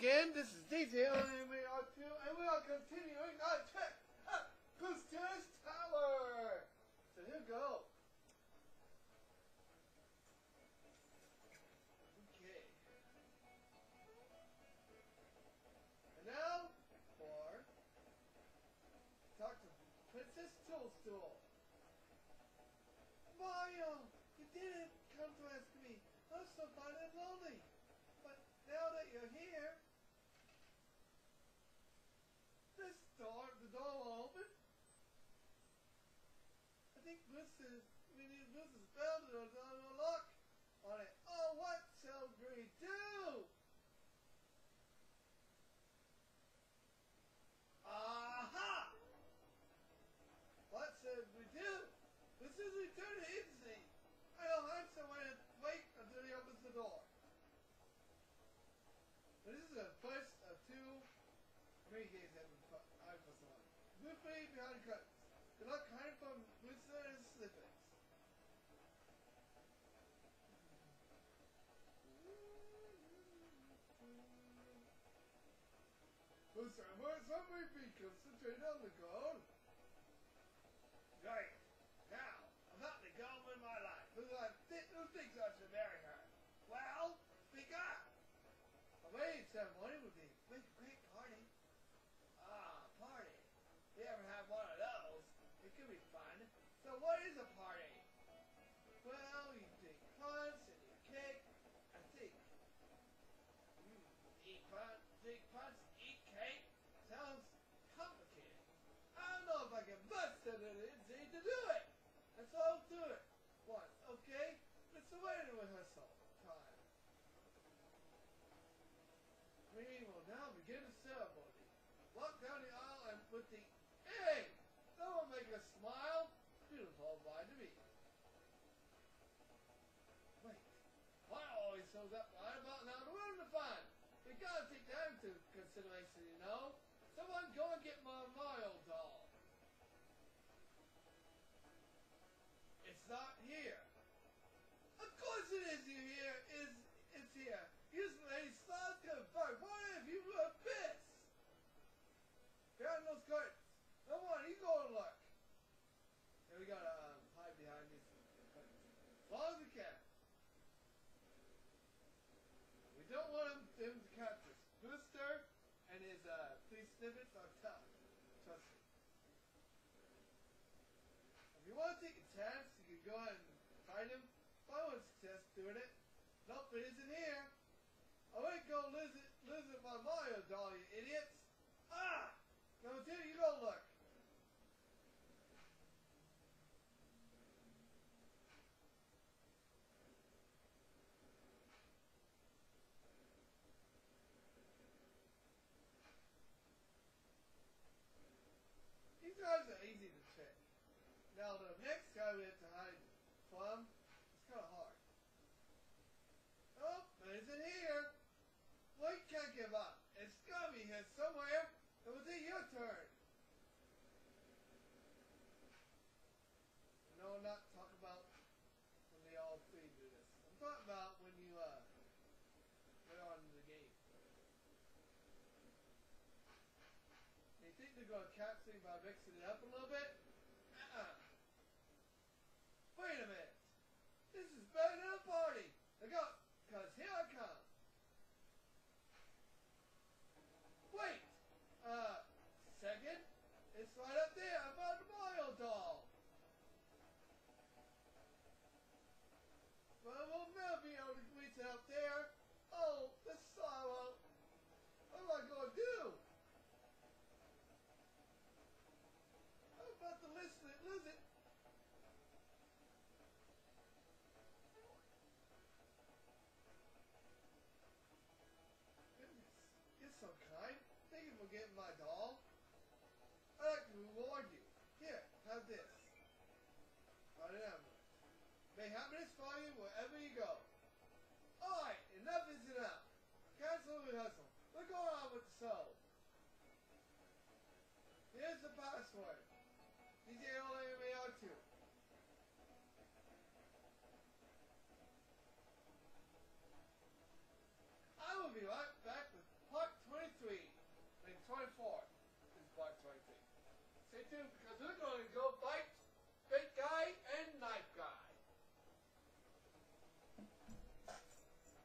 again, this is DJ, and we are to, and we are continuing our trek up Booster's Tower. So here we go. Okay. And now for to Princess Toadstool. Mario, you didn't come to ask me. I'm so fine and lonely. But now that you're here, this door, the door will open. I think this is, we need this is a lock on it. Oh, what shall we do? Aha! What should we do? This is eternity. I don't have someone to wait until he opens the door. This is the first of two mini games that I've put on. Flame behind curtains. Good luck hiding from Blizzard Listen, where's somebody be concentrated on the goal? Right. Now, about the goal in my life. Who, I th- who thinks I should marry her? Well, speak up. A wedding ceremony would be a great, great party. Ah, party. If you ever have one of those, it could be fun. So what is a party? Well, you take punch and you kick. I think. Mm, eat punch, drink punch, eat cake. Sounds complicated. I don't know if I can bust it in Lindsay to do it. And so I'll do it. Once, okay? It's a wedding rehearsal time. We will now begin the ceremony. Walk down the aisle and with the Hey! Someone make us smile. Beautiful bride to be. Wait. Why always shows up right about now to ruin the fun? We gotta take that into consideration, you know? Someone go and get my Mario doll. It's not here. Of course it is you here. Is it's here. Usually start to fuck. What if you were pissed? Behind. Come on, you go and look. And we gotta um, hide behind these. As long as we can. We don't want him, him to catch us. Booster and his uh, police Snifits are tough. Trust me. If you want to take a chance, you can go ahead and find him. If I want success doing it, nope, it isn't here. I wouldn't go visit, visit my Mario doll, you idiots. Number two, you go look. These guys are easy to trick. Now the next guy we have to hide from, it's kind of hard. Oh, but is it here? Well, you can't give up. It's gotta be here somewhere. It was it your turn. No, I'm not talking about when they all three do this. I'm talking about when you uh get on the game. They think they're gonna catch me by mixing it up a little bit? Uh-uh. Wait a minute. This is better than a party. Look up, cause here I come. Wait. Uh, second. It's right up there. I found the Mario doll. But I will never be able to reach out there. Oh, the sorrow. What am I gonna do? I'm about to listen it, lose it. Goodness, you're so kind. Thank you for getting my doll. I'd like to reward you. Here, have this. Right an amulet. Happiness follow you wherever you go. Alright, enough is enough. Cancel hustle. We're going on with the soul. Here's the password. DJ Ole